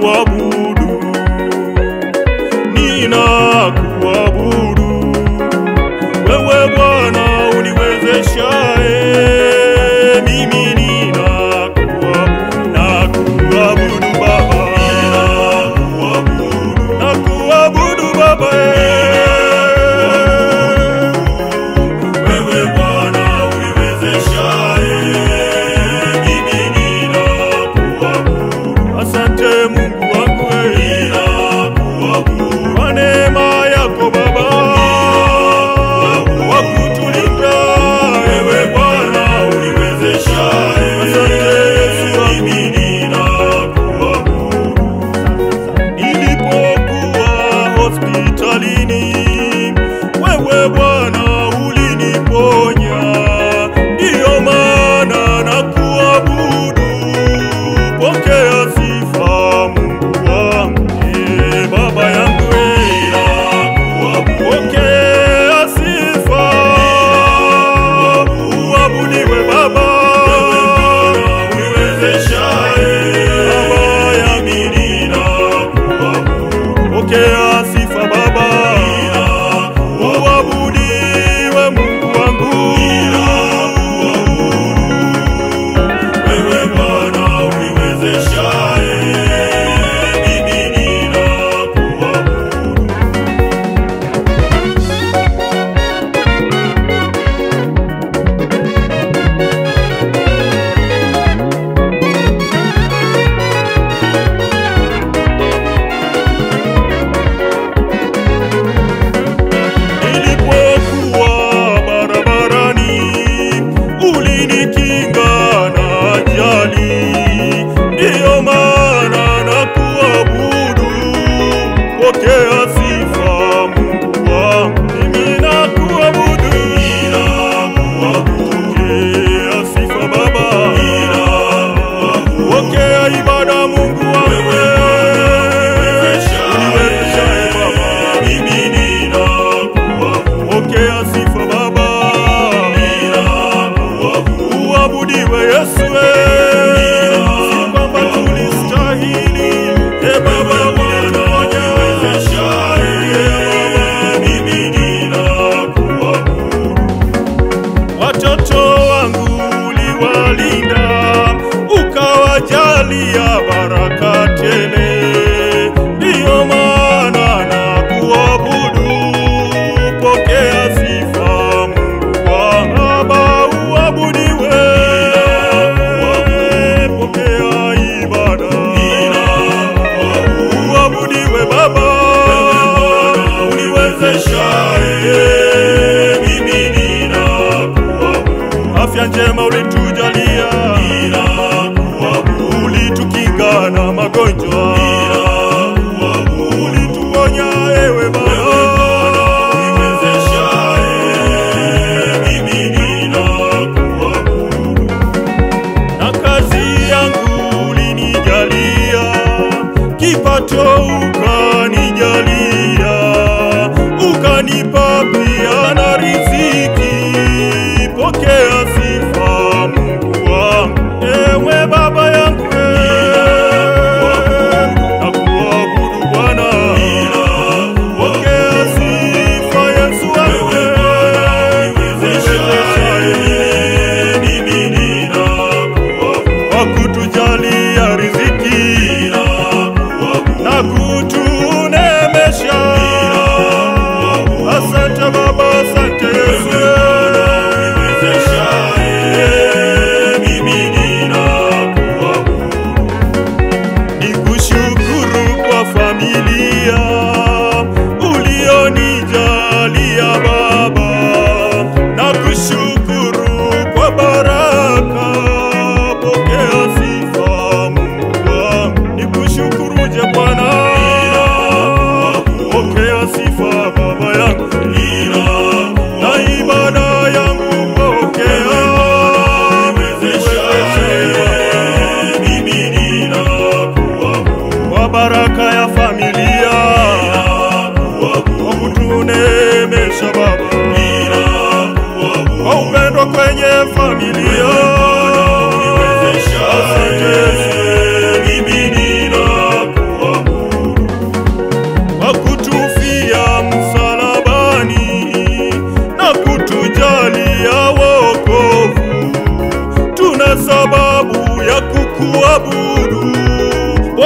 o kujalia baraka tele. Ndiyo maana na kuabudu, pokea sifa Mungu wahaba uabudiwe, pokea ibada. Uabudiwe Baba. Uniwezeshaye mimi ninakuabudu, afya njema ulitujalia. Yana Rizu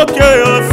Okay,